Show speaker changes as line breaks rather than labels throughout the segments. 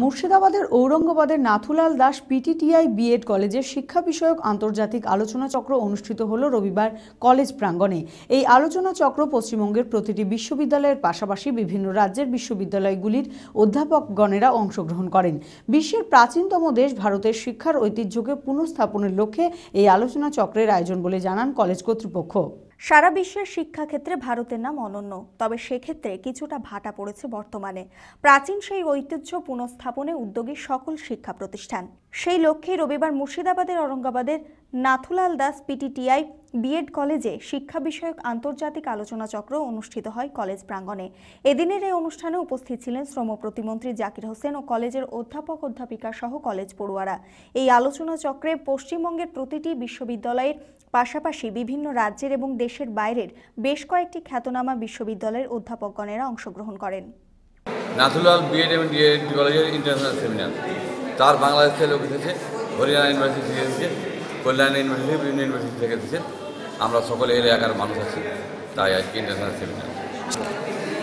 মুর্শিদাবাদের ঔরঙ্গাবাদের Nathulal Das PTTI B Ed কলেজের শিক্ষা বিষয়ক আন্তর্জাতিক আলোচনা চক্র অনুষ্ঠিত হল রবিবার কলেজ প্রাঙ্গণে। এই আলোচনা চক্র পশ্চিমবঙ্গের প্রতিটি বিশ্ববিদ্যালয়ের পাশাপাশি বিভিন্ন রাজ্যের বিশ্ববিদ্যালয়গুলির অধ্যাপকগণেরা অংশগ্রহণ করেন। বিশ্বের প্রাচীনতম দেশ ভারতের শিক্ষার ঐতিহ্যকে পুনঃস্থাপনের লক্ষ্যে এই আলোচনা চক্রের আয়োজন বলে জানান কলেজ কর্তৃপক্ষ।
সারা বিশ্বের শিক্ষাক্ষেত্রে ভারতের নাম অনন্য, তবে সেক্ষেত্রে কিছুটা ভাটা পড়েছে বর্তমানে। প্রাচীন সেই ঐতিহ্য পুনঃস্থাপনে উদ্যোগী সকল শিক্ষা প্রতিষ্ঠান। সেই লক্ষ্যে রবিবার মুর্শিদাবাদের, ঔরঙ্গাবাদের Nathulal Das PTTI B Ed কলেজে শিক্ষা বিষয়ক আন্তর্জাতিক আলোচনা চক্র অনুষ্ঠিত হয় কলেজ প্রাঙ্গণে। এদিনের এই অনুষ্ঠানে উপস্থিত ছিলেন শ্রম প্রতিমন্ত্রী জাকির হোসেন ও কলেজের অধ্যাপক অধ্যাপিকা সহ কলেজ পড়ুয়ারা। এই আলোচনা চক্রে পশ্চিমবঙ্গের প্রতিটি বিশ্ববিদ্যালয়ের পাশাপাশি বিভিন্ন রাজ্যের এবং দেশের বাইরের বেশ কয়েকটি খ্যাতনামা বিশ্ববিদ্যালয়ের অধ্যাপকগণেরা অংশগ্রহণ করেন।
নাথুলাল বিএড এবং ইন্টারন্যাশনাল সেমিনার। তার বাংলাদেশ থেকে লোক এসেছে হরিয়ানা ইউনিভার্সিটি থেকে এসেছে কল্যাণ ইউনিভার্সিটি বিভিন্ন ইউনিভার্সিটি থেকে এসেছে আমরা সকলে এলাকার মানুষ আছি, তাই আজকে ইন্টারন্যাশনাল সেমিনার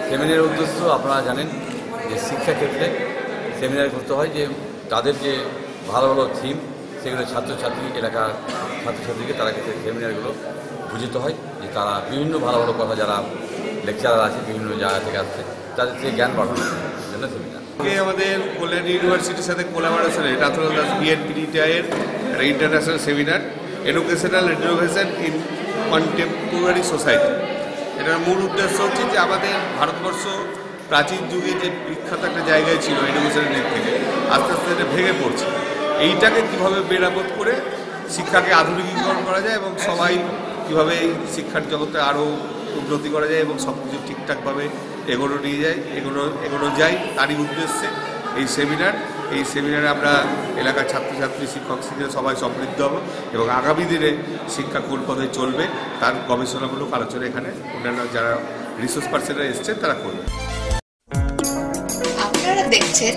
সেমিনারের উদ্দেশ্য আপনারা জানেন যে শিক্ষাক্ষেত্রে সেমিনার করতে হয় যে তাদের যে ভালো ভালো থিম সেগুলো ছাত্রছাত্রী, এলাকার ছাত্রছাত্রীকে তারা ক্ষেত্রে সেমিনারগুলো বুঝতে হয়, যে তারা বিভিন্ন ভালো ভালো কথা যারা লেকচারার আছে, বিভিন্ন জায়গা থেকে আসছে, তাদের থেকে জ্ঞান বাড়ানোর জন্য সেমিনার
আমাদের কল্যাণ ইউনিভার্সিটির সাথে কোলাবোরেশনে নাথুরাল দাস বিএনপিডিটিআইয়ের একটা international seminar educational innovation in contemporary society এটার মূল উদ্দেশ্য হচ্ছে যে আমাদের ভারতবর্ষ প্রাচীন যুগে যে বিখ্যাত একটা জায়গায় ছিল এডুকেশনের দিক থেকে, আস্তে আস্তে এটা ভেঙে পড়ছে। এইটাকে কীভাবে মেরামত করে শিক্ষাকে আধুনিকীকরণ করা যায় এবং সবাই কীভাবে এই শিক্ষার জগতে আরও উন্নতি করা যায় এবং সব কিছু ঠিকঠাকভাবে এগোনো নিয়ে যায়, এগুলো এগুলো যায় তারই উদ্দেশ্যে এই সেমিনার এই সেমিনারে আমরা এলাকার ছাত্রছাত্রী, শিক্ষক, শিক্ষিকা সবাই সমৃদ্ধ হব এবং আগামী দিনে শিক্ষা কোন পথে চলবে তার গবেষণামূলক আলোচনা এখানে অন্যান্য যারা রিসোর্স পার্সনরা এসছেন তারা করবে।
আপনারা দেখছেন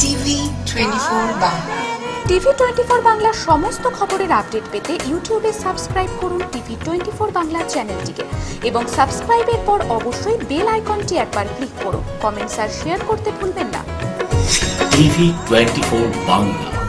TV twenty four Bangla.
TV twenty four বাংলার সমস্ত খবরের আপডেট পেতে ইউটিউবে সাবস্ক্রাইব করুন টিভি টোয়েন্টি ফোর বাংলা চ্যানেলটিকে এবং সাবস্ক্রাইবের পর অবশ্যই বেল আইকনটি একবার ক্লিক করুন। কমেন্টস আর শেয়ার করতে ভুলবেন না।
TV twenty four Bangla.